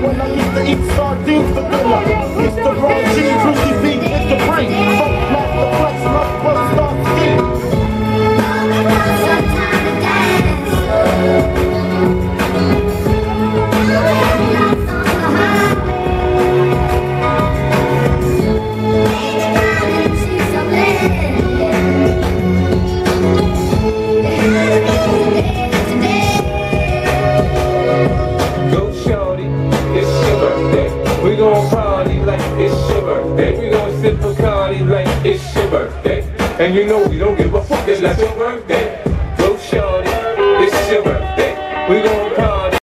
when I used to eat sardines for dinner. it's your birthday. We gon' party like it's your birthday. We gon' sip Bacardi like it's your birthday. And you know we don't give a fuck, it's your birthday. Go shorty, it's your birthday. We gon'